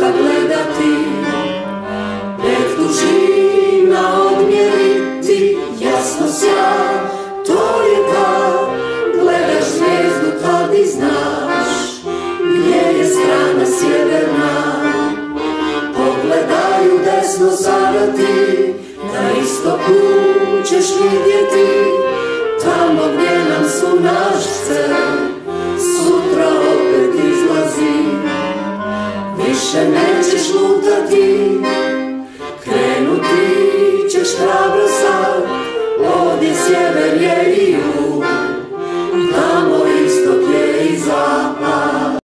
točka gledati, pet dužina odmjeriti, jasno sja, to je ta, gledaš zvijezdu tad i znaš, gdje je strana sjeverna, pogledaju desno sada ti, na istoku ćeš vidjeti, nećeš lutati, krenuti ćeš hrabro sad, ovdje sjever je i jug.